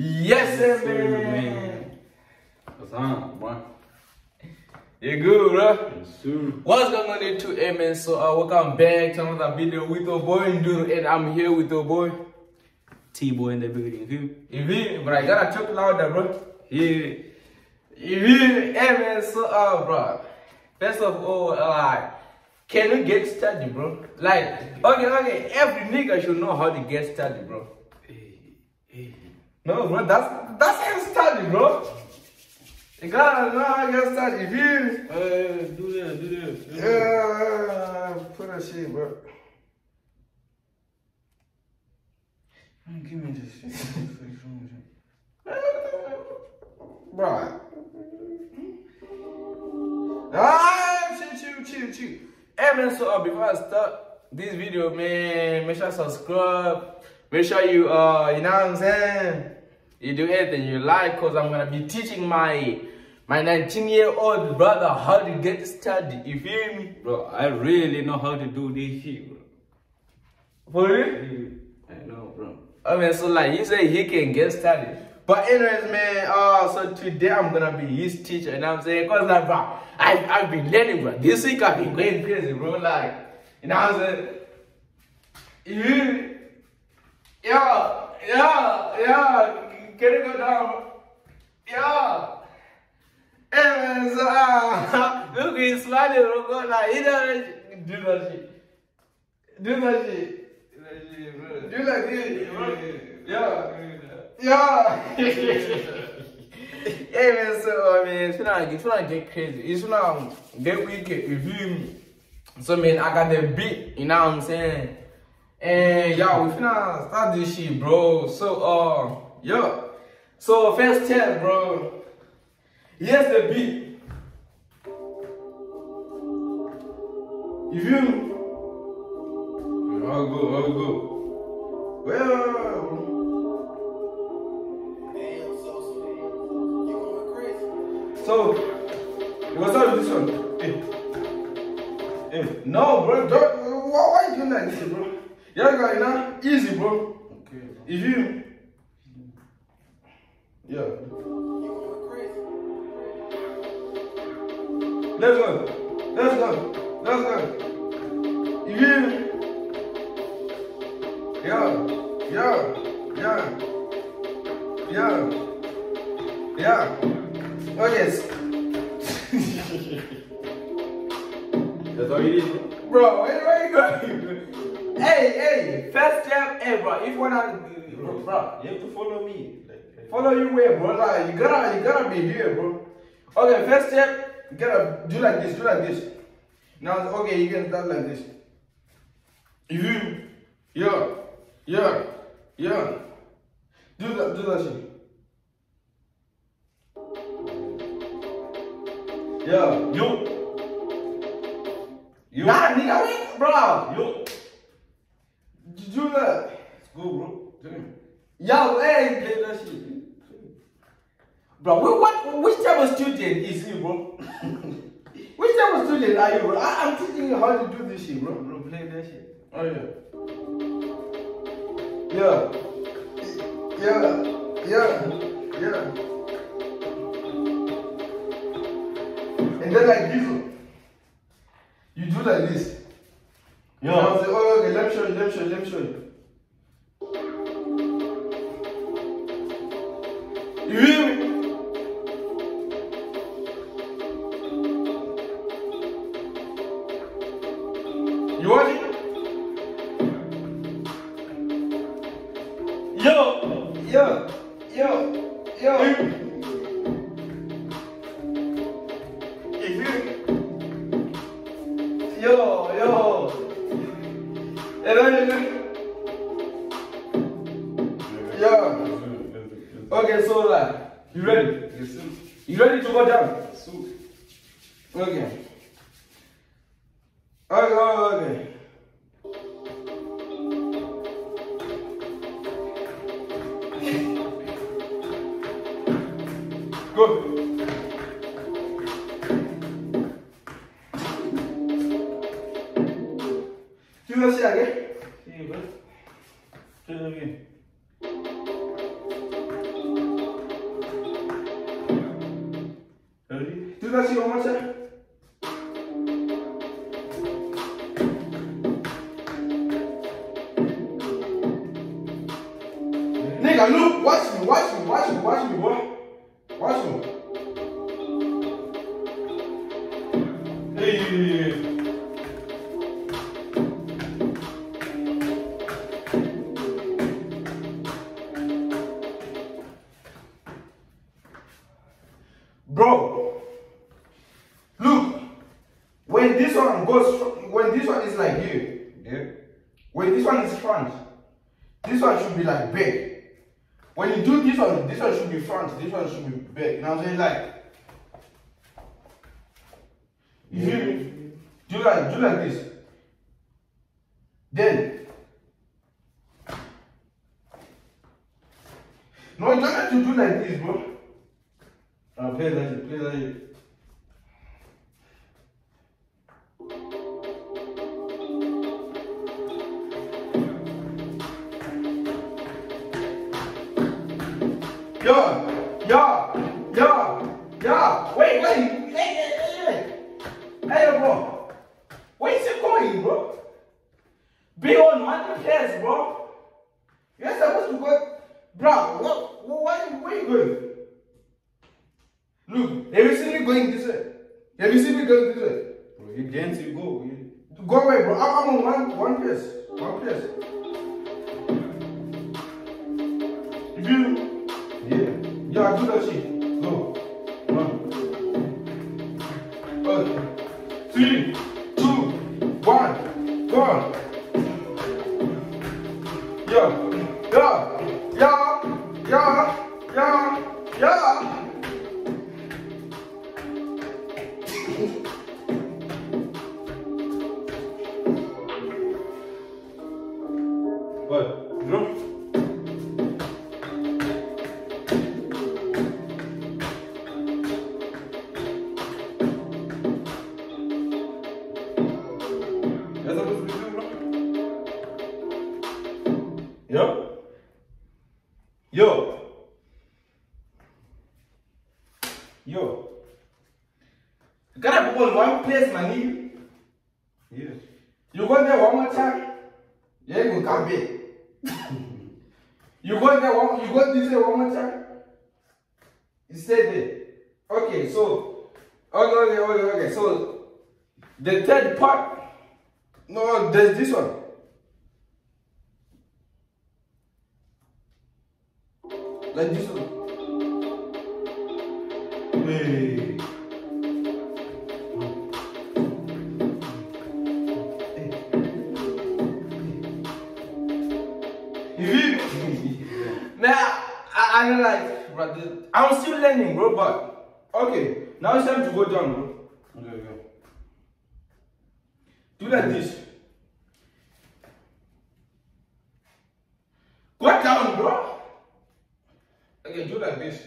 Yes, sir, sir, man. man. What's on, bro? You good, bro? Yes, sir. What's going on YouTube, hey, man? So, uh, welcome back to another video with your boy Nduru, and I'm here with your boy. T-boy in the building. Who? You feel me? But I gotta talk louder, bro. Yeah. You feel me? Hey, man, so, uh, bro. First of all, like, can you get sturdy, bro? Like, okay, okay, every nigga should know how to get sturdy, bro. No, bro, that's, that's how you started, bro. You gotta know how to get sturdy, you? Uh, do that, do that. do. Yeah, put that shit, bro. Give me this shit. Bro. Ah, chill, chill, chill, chill. Hey, man, so uh, before I start this video, man, make sure you subscribe. Make sure you, uh, you know what I'm saying? You do anything you like, because I'm going to be teaching my my 19 year old brother how to get sturdy. You feel me? Bro, I really know how to do this shit, bro. For real? I know, bro. I mean, so like he said he can get started. But anyways, man, uh, so today I'm gonna be his teacher, you know what I'm saying? Cause like, bro, I, I've been learning, bro. This week I've been going crazy, bro. Like, you know what I'm saying? You, yeah, yeah, yeah. Can you go down? Yeah. Anyways, uh, look, he's smiling. Go like, he doesn't do that shit. Do that shit. Do like this, bro. Yeah. Yeah. hey man, so I mean, it's not it's not get crazy. It's not get wicked. You feel me? So man, I got the beat. You know what I'm saying? And yeah, we finna start this shit, bro. So uh, yeah. So first test, bro. Here's the beat. If you? I'll go, I'll go. Well. So, what's up with this one? Hey. Hey. No, bro, don't, why, why you doing like this, bro? Yeah, guy, you know, easy, bro. Okay. If you, yeah. Let's go. Let's go. Let's go. You hear me? Yeah. Yeah. Yeah. Yeah. Yeah. Oh, S- That's all you did? Bro, where, where you going? hey, hey, first step, bro. If bro, bro, You have to follow me. Follow you where, bro. Like, you gotta, you gotta be here, bro. Okay, first step, you gotta do like this, do like this. Now, okay, you can start like this. You, yeah, yeah, yeah. Do that, do that shit. Yeah, Yo! Yo! Nah, nigga, bro. Yo! Do that. It's good, bro. Come here. Yo, hey, Play that shit. bro. wh- What, which type of student is he, bro? which type of student are you, bro? I, I'm teaching you how to do this shit, bro. Bro, play that shit. Oh yeah. Yeah. Yeah. Yeah. Yeah. And then like this, you do like this. Yeah. And I'll say, oh, okay, let me show you, let me show you, let me show. You You want Go. Bro, look, when this one goes, when this one is like here, Yeah. when this one is front, this one should be like back. When you do this one, this one should be front, this one should be back. I'm saying? Like, you feel me? Do like, do like this. Then, no, you don't have to do like this, bro. Uh, play that shit, play that shit. Yeah, yeah, yeah, yeah. Wait, wait. Hey, hey, hey, hey. Hey, bro. Where is it going, bro? Be on one place, bro. You're supposed What? One more time, you ain't gonna come back. you go there one, you go this one more time. You stay there. Okay, so okay, okay, okay, okay. So the third part, no, there's this one. Like this one. Hey. Don't like, bro. this- I'm still learning, bro. But okay, now it's time to go down, bro. Okay, okay. Do like this. Go down, bro. Okay, do like this.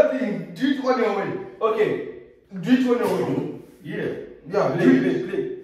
Do your thing, do it on your way. Okay, do it on your way. Yeah. Yeah, Play, play, play.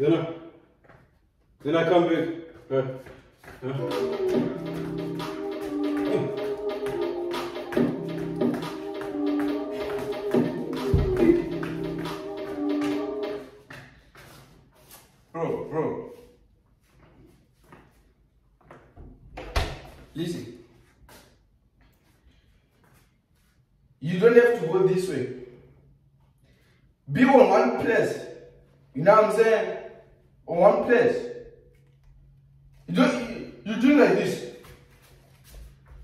Then I, then I come back.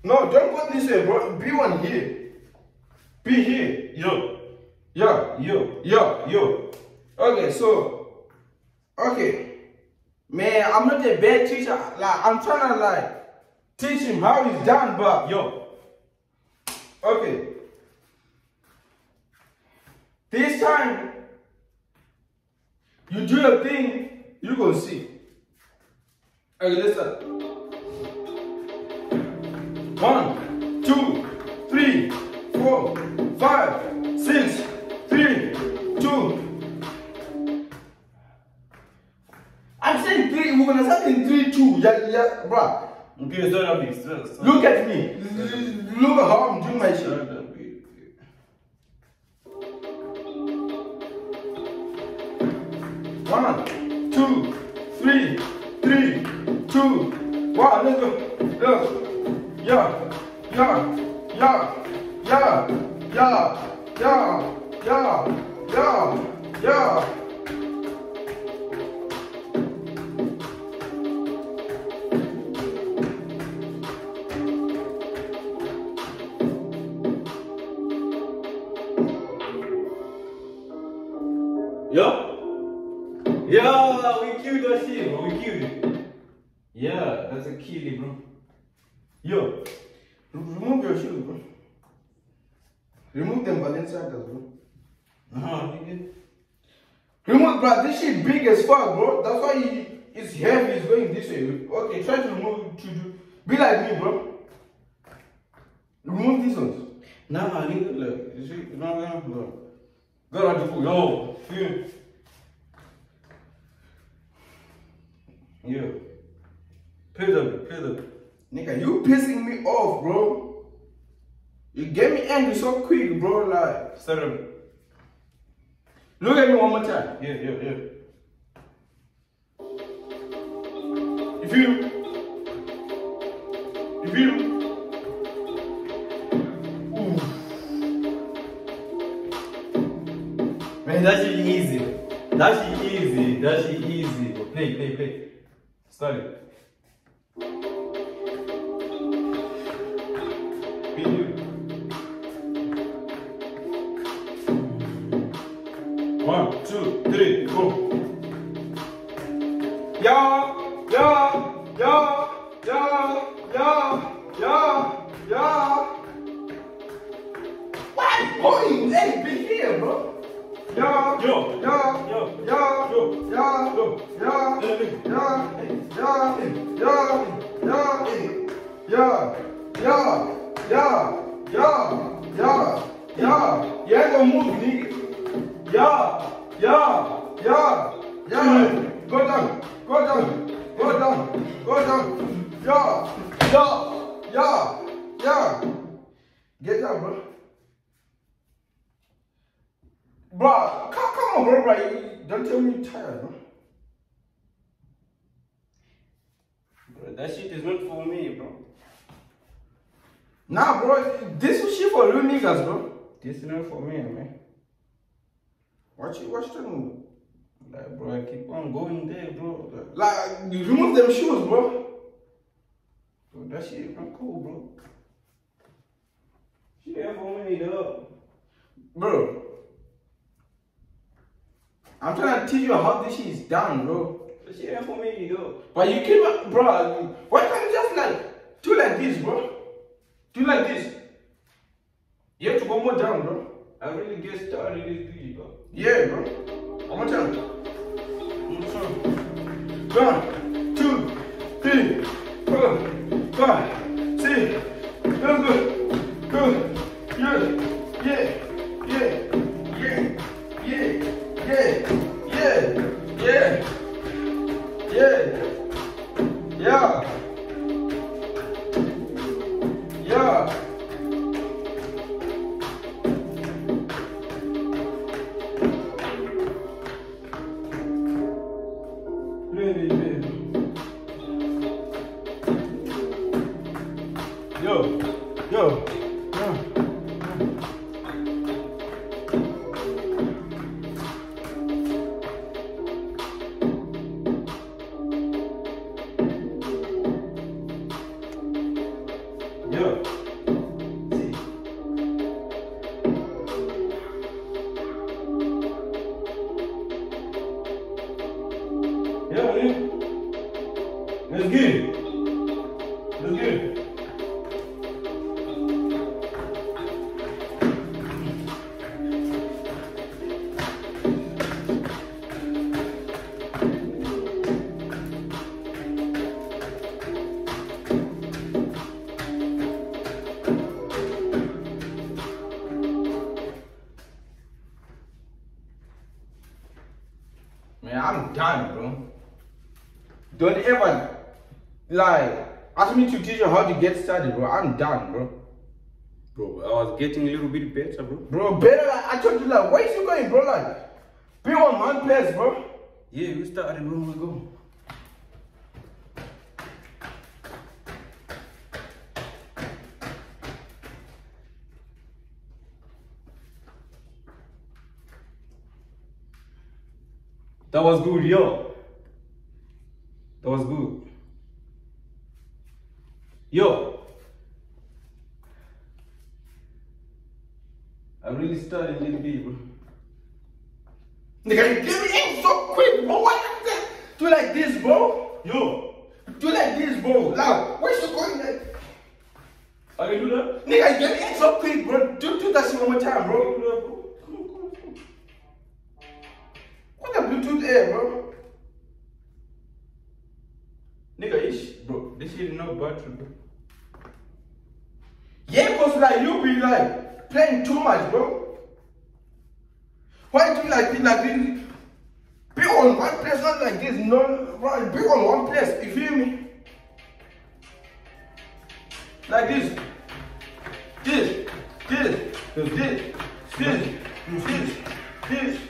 No, don't go this way, bro. Be one here. Be here. Yo, Yeah. yo, yo, yo. Okay, so okay, man, I'm not a bad teacher. Like I'm trying to like teach him how it's done, but Yo. okay. This time, you do your thing, you gonna see. Okay, start. One, two, three, four, five, six, three, two. I'm saying three, we're gonna start in three, two. Yeah, yeah, bruh. Okay, up this. Start, start. Look at me. Look at how I'm doing my shit. Start up this. One, two, three, three, two, one. Let's go. Look. Yeah, yeah, yeah, yeah, yeah, yeah, yeah, yeah, yeah. Yo? Yeah, we killed that shit, bro. We killed it. Yeah, that's a kill, bro. Yo. Remove your shoes, bro. Remove them Balenciagas, bro. Uh-huh, nigga. Bro. This shit big as fuck, bro. That's why he, it's heavy. It's going this way. Okay, try to remove. To do. Be like me, bro. Remove these ones. Nah, nigga, look. You see, you know what I'm saying? Look. Go out the food. Yo, feel. Yo. Piss up, piss up. Nigga, you pissing me off, bro. You get me angry so quick, bro. Like, Start up. Look at me one more time. Yeah, yeah, yeah. You feel? You feel? Man, that shit easy. That shit easy. That shit easy. Play, play, play. Start it. This is shit for real niggas, bro. This is not for me, man. Watch it, watch them. Like, bro, I keep on going there, bro. Like, Like, you remove them shoes, bro. bro that shit is not cool, bro. Ain't for me, dog. Bro. I'm trying to teach you how this shit is done, bro. That shit ain't for me, dog. But you keep, bro, why can't you just like, do like this, bro? Do like this. You have to go more down, bro. I really get sturdy this bitch, bro. Yeah, bro. One more time. I'm trying. One, two, Yo, yo, Don't ever like ask me to teach you how to get sturdy, bro. I'm done, bro. Bro, I was getting a little bit better, bro. Bro, better like I told you like where is you going, bro? Like be on one place, bro. Yeah, we started long ago. That was good, yo. That was good. Yo. I really started little bit, bro. Nigga, you give me in so quick, bro. Why you just do like this, bro? Yo. Do like this, bro. Now, where's you going like? Are you do that? Nigga, you get me in so quick, bro. Do, do that shit one more time, bro. battery. Yeah, cause like you be like playing too much, bro. Why do you like be like this? Be on one place, not like this. No, right? Be on one place. You feel me? Like this, this, this, this, this, this, this.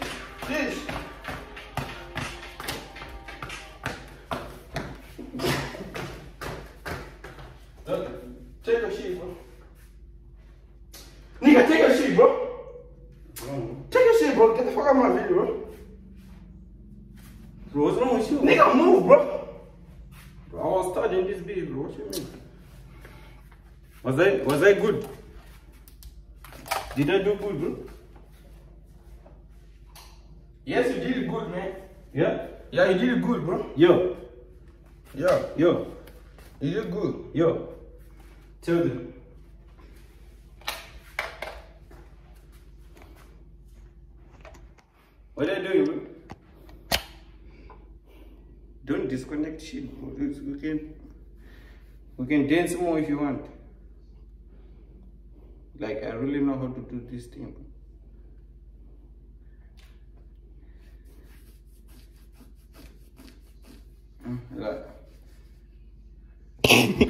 Did good, bro. Yo, Yo. yo, you did good. yo. Tell them. What are you doing, bro? Don't disconnect shit, We can we can dance more if you want. Like I really know how to do this thing. bro. Mm-hmm. Yeah.